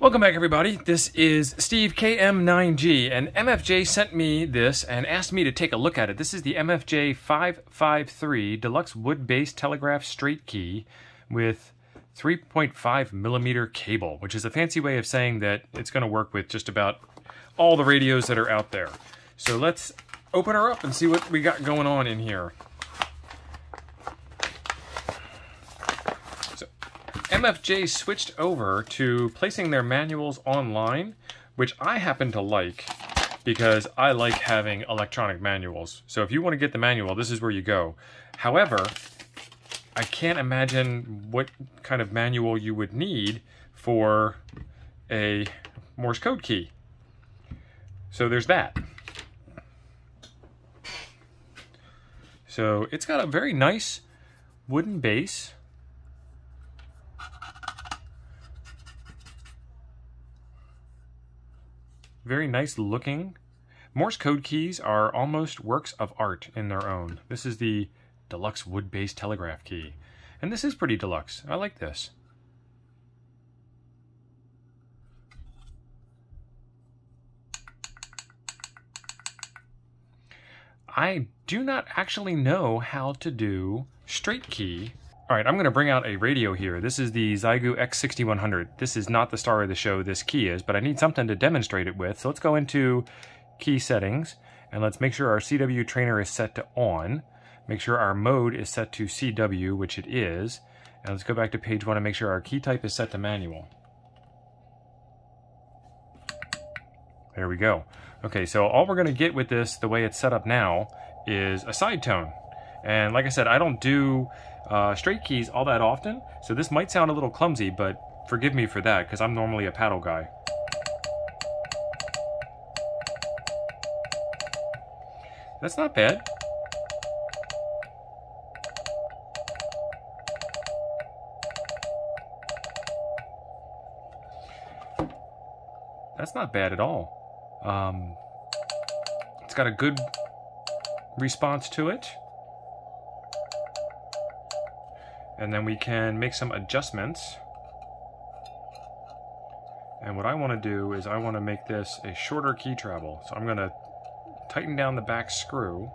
Welcome back, everybody. This is Steve KM9G, and MFJ sent me this and asked me to take a look at it. This is the MFJ 553 Deluxe Wood-Based Telegraph Straight Key with 3.5 millimeter cable, which is a fancy way of saying that it's going to work with just about all the radios that are out there. So let's open her up and see what we got going on in here. MFJ switched over to placing their manuals online, which I happen to like because I like having electronic manuals. So if you want to get the manual, this is where you go. However, I can't imagine what kind of manual you would need for a Morse code key. So there's that. So it's got a very nice wooden base. Very nice looking. Morse code keys are almost works of art in their own. This is the deluxe wood-based telegraph key. And this is pretty deluxe. I like this. I do not actually know how to do straight key all right, I'm going to bring out a radio here. This is the Xiegu X6100. This is not the star of the show, this key is, but I need something to demonstrate it with. So let's go into key settings, and let's make sure our CW trainer is set to on. Make sure our mode is set to CW, which it is. And let's go back to page one and make sure our key type is set to manual. There we go. Okay, so all we're going to get with this, the way it's set up now, is a side tone. And like I said, I don't do uh, straight keys all that often, so this might sound a little clumsy, but forgive me for that, because I'm normally a paddle guy. That's not bad. That's not bad at all. Um, it's got a good response to it. And then we can make some adjustments. And what I want to do is I want to make this a shorter key travel. So I'm going to tighten down the back screw.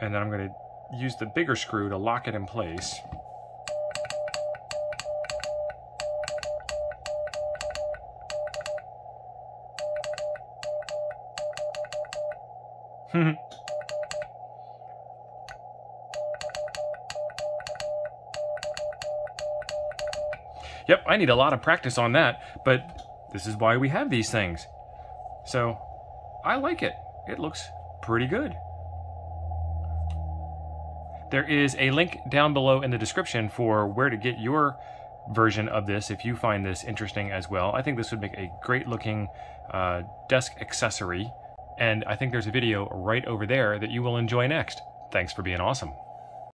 And then I'm going to use the bigger screw to lock it in place. Yep, I need a lot of practice on that, but this is why we have these things. So, I like it. It looks pretty good. There is a link down below in the description for where to get your version of this if you find this interesting as well. I think this would make a great looking uh, desk accessory. And I think there's a video right over there that you will enjoy next. Thanks for being awesome.